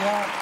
Yeah.